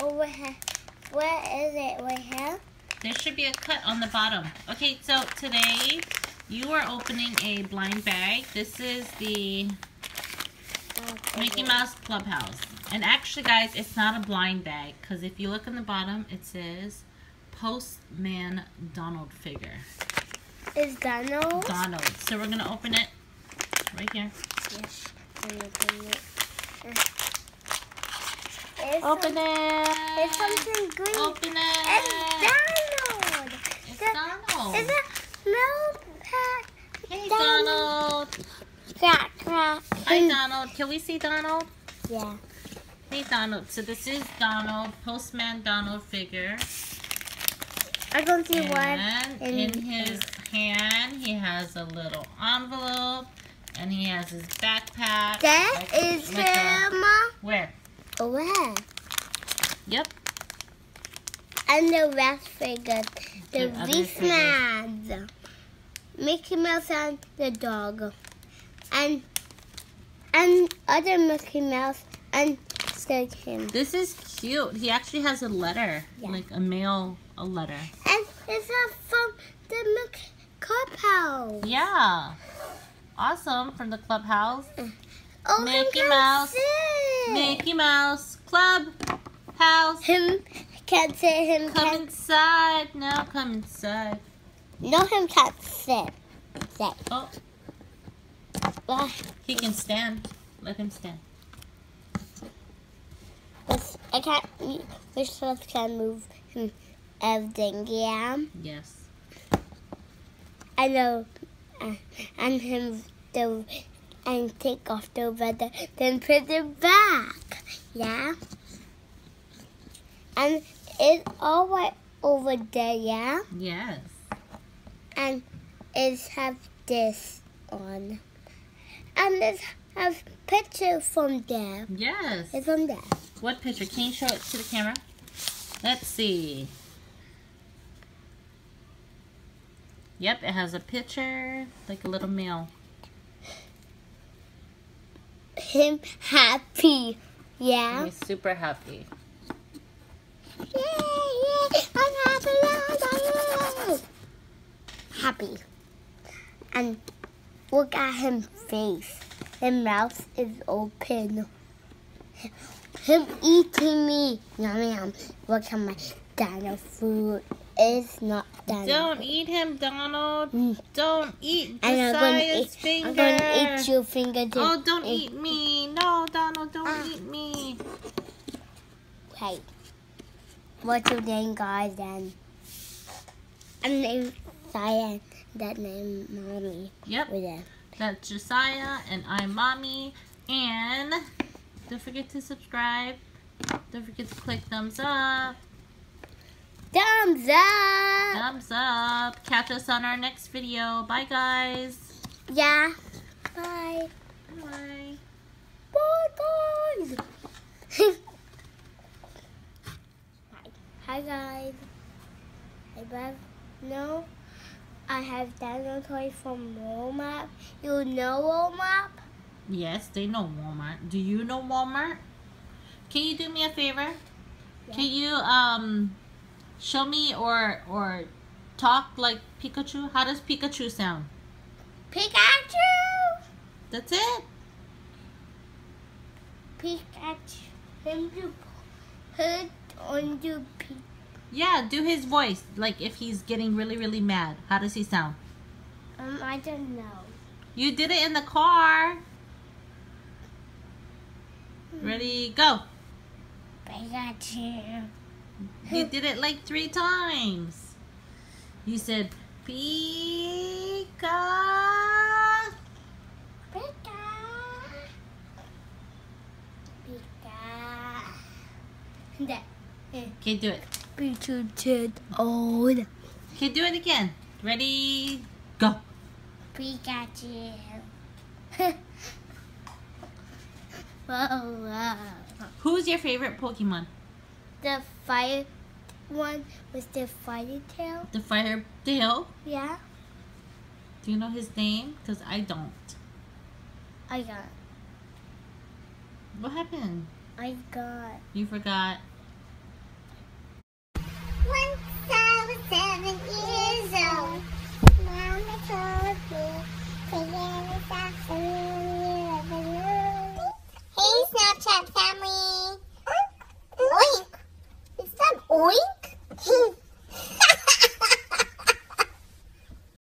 over here. Where is it? Right here? There should be a cut on the bottom. Okay, so today you are opening a blind bag. This is the Mickey Mouse Clubhouse. And actually, guys, it's not a blind bag because if you look on the bottom, it says Postman Donald figure. Is Donald? Donald. So we're going to open it right here. Yes. I'm opening it. It's Open some- it. It's something green. Open it. It's Donald. It's The- Donald. It's a milk pack. Hey, Donald. Donald. Crack, crack. Hi, Donald. Can we see Donald? Yeah. Hey, Donald. So this is Donald, Postman Donald figure. I can see one. And in- in his hand, he has a little envelope. And he has his backpack. That like- is like him. Where? Yep. And the rest figures. The The other Man. Mickey Mouse and the dog. And and other Mickey Mouse and stick him. This is cute. He actually has a letter. Yeah. Like a mail, a letter. And it's from the Mickey Clubhouse. Yeah. Awesome. From the clubhouse. Uh, Oh, Mickey Mouse. Sit. Mickey Mouse Club House. Him can't sit. Him Come can't. inside. Now come inside. No, him can't sit. Sit. Oh, Ah, he can stand. Let him stand. this- I can't. We're supposed to move him everything. Yeah. Yes. I know. Uh, and him the and take off the leather, then put it back. Yeah. And it's all right over there. Yeah. Yes. And it's have this on. And it's have picture from there. Yes. It's from there. What picture? Can you show it to the camera? Let's see. Yep, it has a picture, like a little mail. Him happy. Yeah. He's super happy. Yay, yay, I'm happy. yay. Happy. And look at him face. His mouth is open. Him eating me. Yum yum. Look at my dino food. It's not done. Don't eat him, Donald. Mm. Don't eat Jasiah's eat. finger. I'm gonna eat your finger too. Oh, don't eat me. No, Donald, don't Ah. eat me. Hey, what's your name, guys? Then I'm named Cyan. That name, mommy. Yep, With that's Josiah, and I'm Mommy. And don't forget to subscribe. Don't forget to click thumbs up. Thumbs up. Thumbs up. Catch us on our next video. Bye, guys. Yeah. Bye. Bye. Bye, guys. Hi. Hi, guys. I have no. I have dino toy from Walmart. You know Walmart? Yes, they know Walmart. Do you know Walmart? Can you do me a favor? Can you um show me or or talk like Pikachu? How does Pikachu sound? Pikachu. That's it. Pikachu. Him to put on the Pikachu. Yeah, do his voice. Like if he's getting really really mad. How does he sound? Um, I don't know. You did it in the car. Ready, go. Pikachu. You did it like three times. You said Pika. Pika. Pika. That. Eh. Okay, do it. Pikachu turned old. Okay, do it again. Ready, go. Pikachu. whoa, whoa. Who's your favorite Pokemon? The fire one with the fire tail. The Fire Tail. Yeah, Do you know his name? Because I don't. I got. What happened? I got. You forgot.